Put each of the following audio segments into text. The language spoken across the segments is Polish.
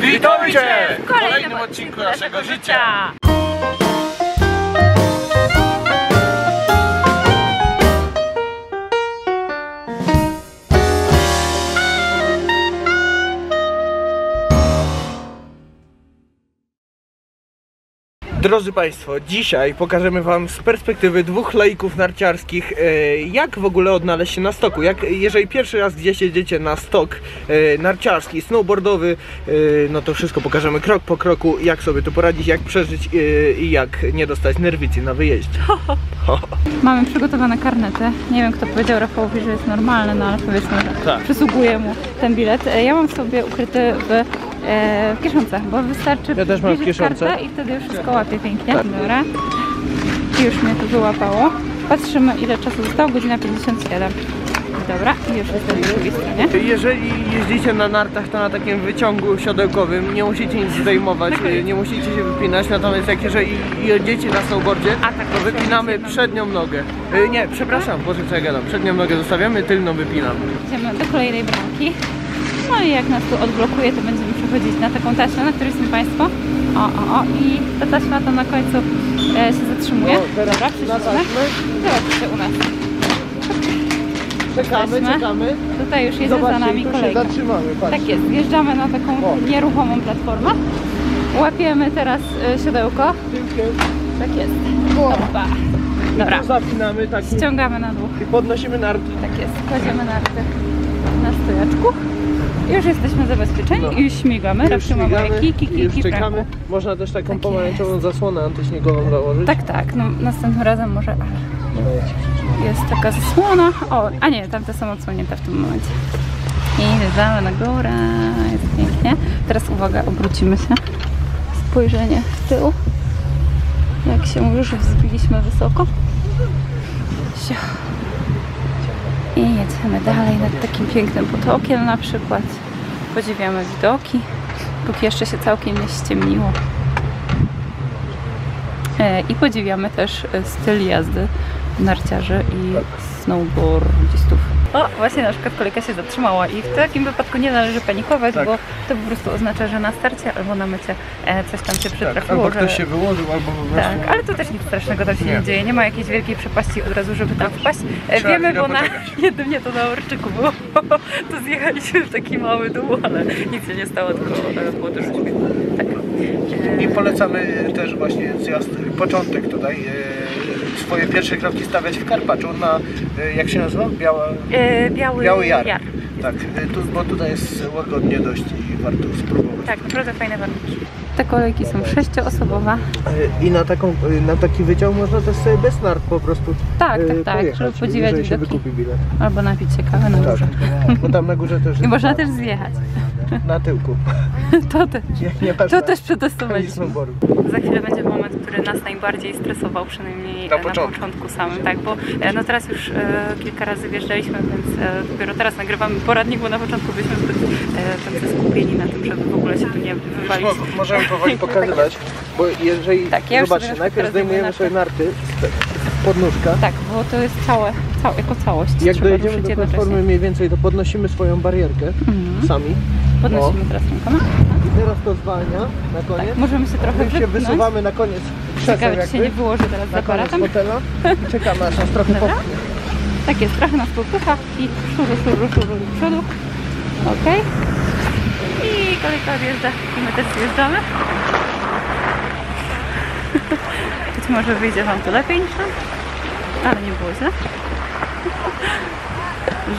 Witajcie w kolejnym odcinku naszego życia. Drodzy Państwo, dzisiaj pokażemy Wam z perspektywy dwóch laików narciarskich, e, jak w ogóle odnaleźć się na stoku. Jak, jeżeli pierwszy raz gdzieś jedziecie na stok e, narciarski, snowboardowy, e, no to wszystko pokażemy krok po kroku, jak sobie to poradzić, jak przeżyć i jak nie dostać nerwicy na wyjeździe. Mamy przygotowane karnety. Nie wiem kto powiedział Rafałowi, że jest normalne, no ale powiedzmy, że Tak. przysługuje mu ten bilet. Ja mam sobie ukryty w, w kieszonce, bo wystarczy Ja też mam w kieszonce. i wtedy już wszystko łapie pięknie. Tak. Dobra. I już mnie tu wyłapało. Patrzymy ile czasu zostało, godzina 57. Dobra, i już jestem po drugiej stronie. Jeżeli jeździcie na nartach, to na takim wyciągu siodełkowym nie musicie nic zdejmować, e, nie musicie się wypinać, natomiast jak jeżeli jedziecie na snowboardzie, A tak, to wypinamy przednią nogę. E, Nie, przepraszam, Boże co ja gadam. Przednią nogę zostawiamy, tylną wypinamy. Idziemy do kolejnej bramki. No i jak nas tu odblokuje, to będziemy przechodzić na taką taśmę, na której są Państwo. O, o, o. I ta taśma to na końcu e, się zatrzymuje. O, teraz Dobra, przyszliśmy. Zobaczcie u nas. Czekamy, Taśmę. czekamy. Tutaj już jedzie za nami się kolejka. Tak jest, wjeżdżamy na taką O. nieruchomą platformę. Łapiemy teraz e, siodełko. Tak jest. Opa. Dobra, zapinamy tak ściągamy na dół. i podnosimy narty. Tak jest, kładziemy narty na stojaczku. Już jesteśmy zabezpieczeni No. i już śmigamy. Już Rapcie mamy śmigamy kiki, i kiki, już kiki, czekamy. Można też taką Tak pomarańczową zasłonę antyśniegową założyć. Tak, tak, no następnym razem może, ale jest taka zasłona. O, a nie, tamte są odsłonięte w tym momencie. I wjeżdżamy na górę, jest pięknie. Teraz uwaga, obrócimy się. Spojrzenie w tył. Jak się że wzbiliśmy wysoko. Sio. I jedziemy dalej nad takim pięknym potokiem na przykład. Podziwiamy widoki, póki jeszcze się całkiem nie ściemniło. E, I podziwiamy też e, styl jazdy narciarzy i snowboardzistów. O, właśnie na przykład kolejka się zatrzymała i w takim wypadku nie należy panikować, Tak. bo to po prostu oznacza, że na starcie albo na mycie e, coś tam się Tak, przytrafiło, albo że... ktoś się wyłożył, albo po prostu... Tak, ale to też nic strasznego tam się nie, Nie. dzieje. Nie ma jakiejś wielkiej przepaści od razu, żeby tam wpaść. E, Trzeba Wiemy, bo na jedynie to na Orczyku było. to zjechaliśmy w taki mały dół, ale nic się nie stało, tylko e, było dużo śmiechu. Tak. I polecamy też właśnie zjazd, początek tutaj, e, swoje pierwsze kroki stawiać w Karpaczu na, e, jak się nazywa? Biała, E, biały, Biały Jar. jar. Tak, e, tu, bo tutaj jest łagodnie dość i warto spróbować. Tak, naprawdę fajne warunki. Te kolejki są sześcioosobowe. I na, taką, na taki wydział można też sobie bez nart po prostu Tak, tak, tak, pojechać, żeby podziwiać widoki. Albo napić się kawy na Tak, górze. bo tam na górze też I można też zjechać. Na tyłku. To też. Nie masz To na- też na przetestowaliśmy. snowboardu. Za chwilę będzie moment, który nas najbardziej stresował, przynajmniej Na e, początku. samym, tak, bo e, no teraz już e, kilka razy wjeżdżaliśmy, więc e, dopiero teraz nagrywamy poradnik, bo na początku byliśmy zbyt e, skupieni na tym, żeby w ogóle się tu nie wywalić. mo- możemy powoli pokazywać, bo jeżeli, Tak, ja zobaczcie, na najpierw zdejmujemy sobie narty podnóżka. Tak, bo to jest całe, całe jako całość. Jak dojedziemy do platformy mniej więcej, to podnosimy swoją barierkę Mhm. sami. Podnosimy teraz rękoma. I teraz to zwalnia na koniec. Tak, możemy się trochę My się wypchnąć. wysuwamy na koniec krzeseł Ciekawe, czy się nie wyłoży teraz na koniec aparatem. fotela i czekamy aż nas trochę Dobra. popchnie. Tak jest, trochę nas popycha i szuru, szuru, szuru do przodu. Ok. I kolejka odjeżdża i my też zjeżdżamy. Być może wyjdzie Wam to lepiej niż nam, ale nie było źle.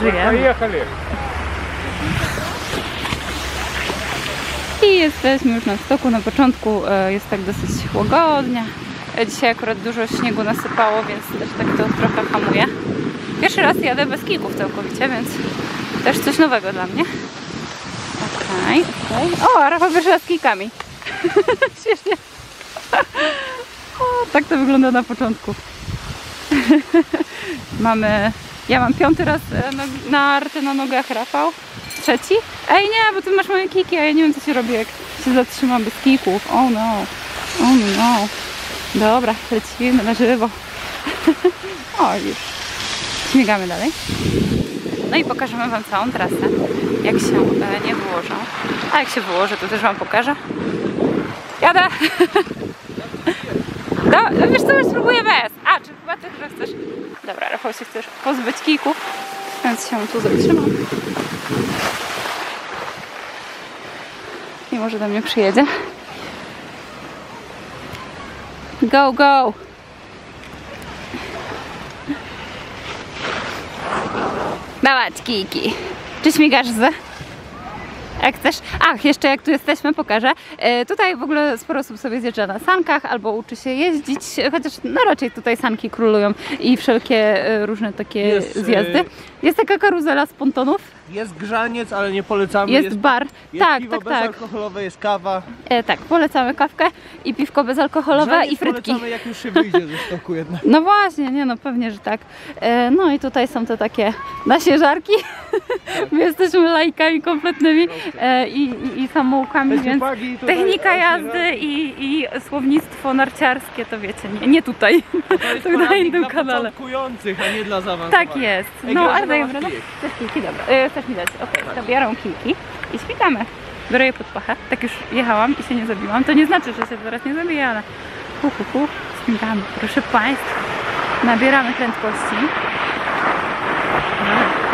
Żyjemy. I jesteśmy już na stoku. Na początku e, jest tak dosyć łagodnie. Dzisiaj akurat dużo śniegu nasypało, więc też tak to trochę hamuje. Pierwszy raz jadę bez kijków całkowicie, więc też coś nowego dla mnie. Okej, okej. O, a Rafał pierwszy raz z kijkami. Śmiesznie. o, tak to wygląda na początku. Mamy... Ja mam piąty raz e, na, narty na nogach, Rafał. Trzeci? Ej, nie, bo ty masz moje kiki, a ja nie wiem, co się robi, jak się zatrzymam bez kików. Oh no. Oh no. Dobra, lecimy na żywo. o, już. Śmigamy dalej. No i pokażemy Wam całą trasę. jak się e, nie wyłożą. A jak się wyłożę, to też Wam pokażę. Jadę! No, wiesz co, spróbuję bez. A, czy chyba że chcesz... Dobra, Rafał się chcesz pozbyć kijków, więc się tu zatrzymam. I może do mnie przyjedzie. Go, go! Dawać kijki. Czy śmigasz z? Jak chcesz. Ach, jeszcze jak tu jesteśmy, pokażę. E, tutaj w ogóle sporo osób sobie zjeżdża na sankach albo uczy się jeździć, chociaż no raczej tutaj sanki królują i wszelkie e, różne takie Jest, e, zjazdy. Jest taka karuzela z pontonów, Jest grzaniec, ale nie polecamy. jest, bar. jest tak, piwo tak, tak. bezalkoholowe, jest kawa. E, tak, polecamy kawkę i piwko bezalkoholowe Grzaniec i frytki. polecamy jak już się wyjdzie ze stoku jednak. No właśnie, nie no pewnie, że tak. E, no i tutaj są te takie nasie żarki. My jesteśmy lajkami kompletnymi e, i, i, i samoułkami, Te więc technika jazdy i, i słownictwo narciarskie to wiecie, nie, nie tutaj. To jest To na innym dla kanale. początkujących, a nie dla zaawansowanych. Tak jest. No ale kilki, dobra. E, chcesz mi dać, okej, to biorę kilki i świtamy. Biorę je pod pachę. Tak już jechałam i się nie zabiłam. To nie znaczy, że się zaraz nie zabiję, ale hu, hu, hu. Proszę Państwa, nabieramy prędkości.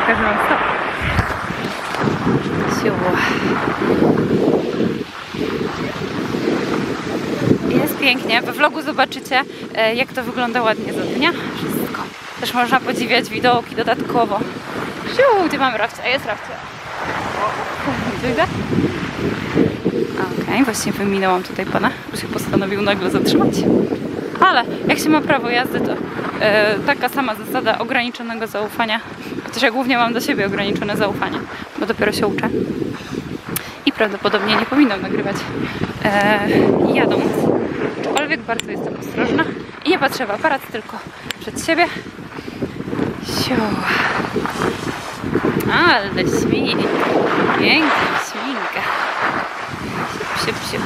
Pokażę Wam stop. Siła. Jest pięknie. We vlogu zobaczycie, e, jak to wygląda ładnie za dnia. Wszystko. Też można podziwiać widoki dodatkowo. Siu, gdzie mamy rafcia? Jest rafcia. Widzę? Okej, właśnie wyminęłam tutaj pana, bo się postanowił nagle zatrzymać. Ale jak się ma prawo jazdy, to e, taka sama zasada ograniczonego zaufania. Chociaż ja głównie mam do siebie ograniczone zaufanie, bo dopiero się uczę. I prawdopodobnie nie powinnam nagrywać e, jadąc. Aczkolwiek bardzo jestem ostrożna i nie patrzę w aparat, tylko przed siebie. Siu. Ale śmig. Piękna śmiga. Siup, siup, siup.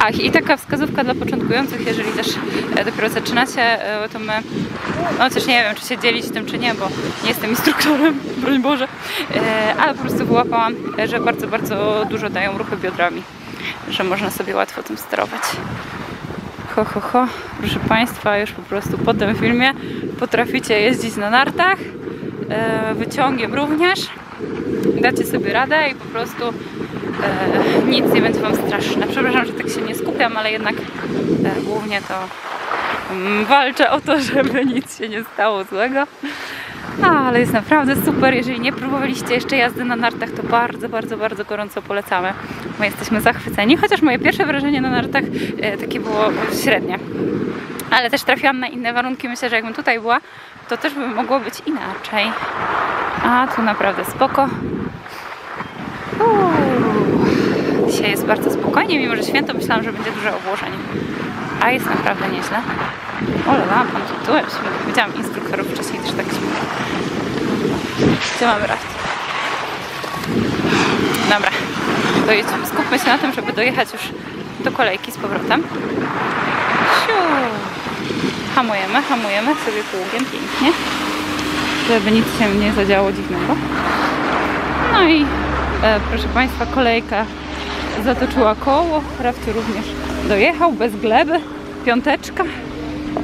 Ach, i taka wskazówka dla początkujących, jeżeli też e, dopiero zaczynacie, e, to my, no chociaż nie wiem, czy się dzielić tym, czy nie, bo nie jestem instruktorem, broń Boże, e, ale po prostu wyłapałam, że bardzo, bardzo dużo dają ruchy biodrami, że można sobie łatwo tym sterować. Ho, ho, ho. Proszę Państwa, już po prostu po tym filmie potraficie jeździć na nartach, wyciągiem również. Dacie sobie radę i po prostu e, nic nie będzie Wam straszne. Przepraszam, że tak się nie skupiam, ale jednak e, głównie to mm, walczę o to, żeby nic się nie stało złego. A, ale jest naprawdę super. Jeżeli nie próbowaliście jeszcze jazdy na nartach, to bardzo, bardzo, bardzo gorąco polecamy. My jesteśmy zachwyceni, chociaż moje pierwsze wrażenie na nartach e, takie było średnie. Ale też trafiłam na inne warunki. Myślę, że jakbym tutaj była, to też by mogło być inaczej. A tu naprawdę spoko. Uuu. Dzisiaj jest bardzo spokojnie, mimo że święto myślałam, że będzie duże obłożenie. A jest naprawdę nieźle. Ole, mam pan tu tyłem. Widziałam instruktorów wcześniej też tak śmiga. Gdzie mamy raft? Dobra, dojedźmy. Skupmy się na tym, żeby dojechać już do kolejki z powrotem. Siu. Hamujemy, hamujemy sobie pługiem pięknie, żeby nic się nie zadziało dziwnego. No i e, proszę Państwa, kolejka zatoczyła koło. Rafty również dojechał bez gleby. Piąteczka.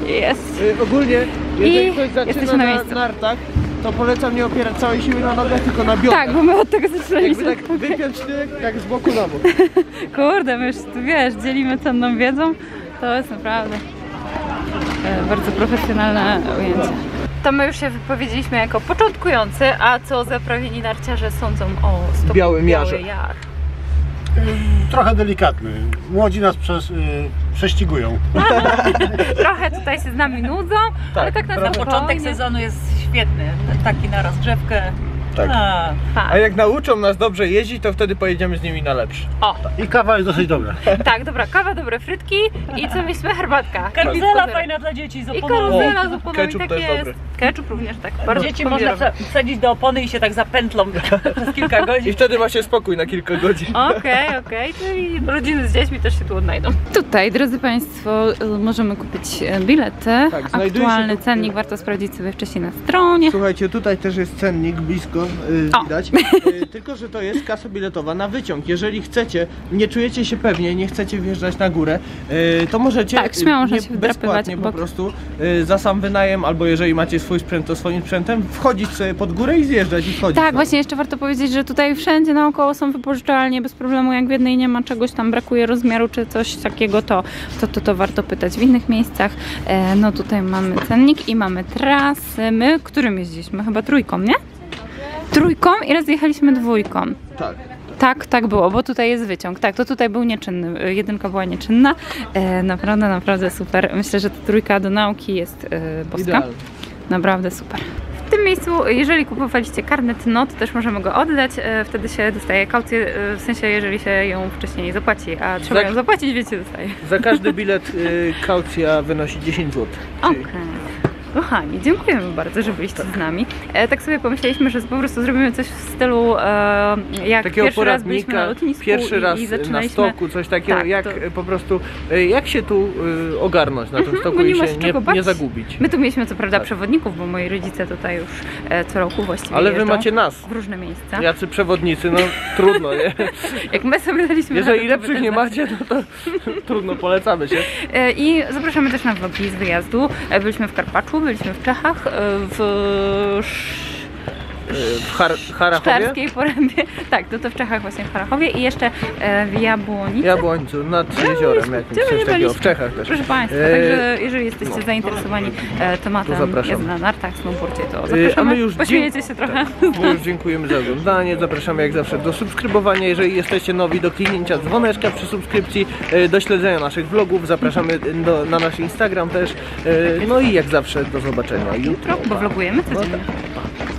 Jest. Y, ogólnie, jeżeli I ktoś zaczyna na nartach, to polecam nie opierać całej siły na nogach, tylko na biodrach. Tak, bo my od tego Jakby zaczynaliśmy. tak wypiąć tak z boku na bok. Kurde, my już wiesz, dzielimy cenną wiedzą. To jest naprawdę bardzo profesjonalne ujęcie. To my już się wypowiedzieliśmy jako początkujący, a co zaprawieni narciarze sądzą o Białym Jarze. Biały Jar? Trochę delikatny. Młodzi nas przez, y, prześcigują. Trochę tutaj się z nami nudzą, ale tak na trochę. spokojnie. Początek sezonu jest świetny. Taki na rozgrzewkę. Tak. A, A Tak. jak nauczą nas dobrze jeździć, to wtedy pojedziemy z nimi na lepszy. O, I kawa jest dosyć dobra. tak, dobra, kawa, dobre frytki i co myślimy? Herbatka. karuzela fajna dla dzieci z I oponą. karuzela z oponą ketchup tak też jest. dobry. Ketchup również tak, bardzo Dzieci można pomidorowy. wsa- wsadzić do opony i się tak zapętlą przez kilka I godzin. wtedy macie spokój na kilka godzin. Okej, okej, czyli rodziny z dziećmi też się tu odnajdą. Tutaj, drodzy Państwo, y, możemy kupić e, bilety. Tak, znajduje się Aktualny tu- cennik warto sprawdzić sobie wcześniej na stronie. Słuchajcie, tutaj też jest cennik blisko wszystko y, widać. Y, tylko, że to jest kasa biletowa na wyciąg. Jeżeli chcecie, nie czujecie się pewnie, nie chcecie wjeżdżać na górę, y, to możecie Tak, śmiało nie, się bezpłatnie po prostu y, za sam wynajem, albo jeżeli macie swój sprzęt, to swoim sprzętem, wchodzić sobie pod górę i zjeżdżać i wchodzić. Tak, tam. właśnie jeszcze warto powiedzieć, że tutaj wszędzie naokoło są wypożyczalnie bez problemu. Jak w jednej nie ma czegoś tam, brakuje rozmiaru czy coś takiego, to to, to, to warto pytać w innych miejscach. E, no tutaj mamy cennik i mamy trasy. My którym jeździliśmy? Chyba trójką, nie? Trójką i raz jechaliśmy dwójką. Tak. Tak, tak było, bo tutaj jest wyciąg. Tak, to tutaj był nieczynny. y, Jedynka była nieczynna. E, naprawdę, naprawdę super. Myślę, że ta trójka do nauki jest e, boska. Naprawdę super. W tym miejscu, jeżeli kupowaliście karnet NO, to też możemy go oddać. e, Wtedy się dostaje kaucję, e, w sensie jeżeli się ją wcześniej zapłaci, a trzeba Tak. ją zapłacić, wiecie, dostaje. Za każdy bilet y, kaucja wynosi 10 zł. Okej. Kochani, dziękujemy bardzo, że byliście z nami. E, tak sobie pomyśleliśmy, że po prostu zrobimy coś w stylu e, jak takiego pierwszy raz byliśmy na lotnisku pierwszy i, raz i na zaczynaliśmy... stoku, coś takiego, Tak, jak to- po prostu, y, jak się tu y, ogarnąć na tym stoku bo nie i się nie, nie zagubić. My tu mieliśmy co prawda Tak. przewodników, bo moi rodzice tutaj już e, co roku właściwie Ale wy macie nas, w różne miejsca. jacy przewodnicy, no trudno, nie? Jak my sobie daliśmy Jeżeli radę, lepszych nie dacie. macie, no to trudno, polecamy się. E, I zapraszamy też na vlogi z wyjazdu. E, Byliśmy w Karpaczu, byliśmy w Czechach, e, w W Har Harachowie, Szklarskiej Porębie. Tak, to, to w Czechach właśnie w Harachowie i jeszcze e, w Jabłonicy. Jabłońcu, nad jeziorem jakimś, coś nie takiego, byliśmy? w Czechach też. Proszę Państwa, E, także jeżeli jesteście no. zainteresowani e, tematem jazdy na nartach, snowboardzie, to zapraszamy. A my już Pośmiejecie się trochę. Tak, my już dziękujemy za oglądanie, zapraszamy jak zawsze do subskrybowania, jeżeli jesteście nowi do kliknięcia dzwoneczka przy subskrypcji, do śledzenia naszych vlogów, zapraszamy do, na nasz Instagram też, no i jak zawsze do zobaczenia jutro. Bo vlogujemy No codziennie. tak.